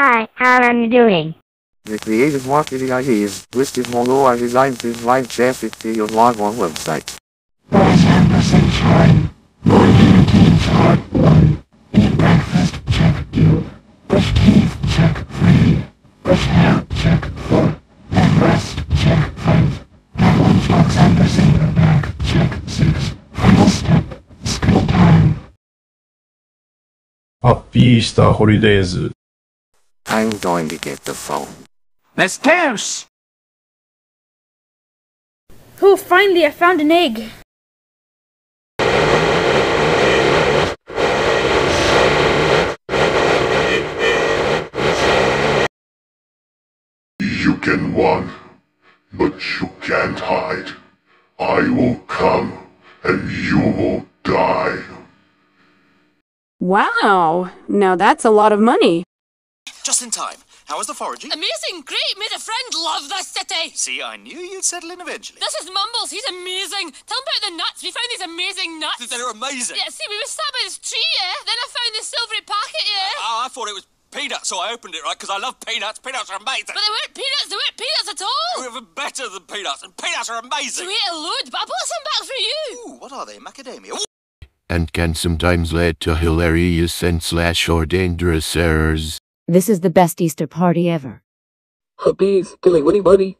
Hi, how are you doing? The creative marketing ideas, is, which is Molo I designed live traffic to your blog or website. Boys one. Breakfast, check you. Brush teeth, check three. Hair, check four. And check five. And a check six. Happy Easter holidays. I'm going to get the phone. Let's toast! Oh, finally, I found an egg. You can run, but you can't hide. I will come, and you will die. Wow, now that's a lot of money. Just in time. How was the foraging? Amazing! Great! Made a friend! Love this city! See, I knew you'd settle in eventually. This is Mumbles. He's amazing. Tell him about the nuts. We found these amazing nuts. They're amazing. Yeah, see, we were sat by this tree, yeah? Then I found this silvery packet, yeah? Oh, I thought it was peanuts, so I opened it, right? Because I love peanuts. Peanuts are amazing. But they weren't peanuts. They weren't peanuts at all. They're even better than peanuts, and peanuts are amazing. So we ate a load, but I bought some back for you. Ooh, what are they? Macadamia. Ooh. and can sometimes lead to hilarious and slash or dangerous errors. This is the best Easter party ever. Puppies killing anybody?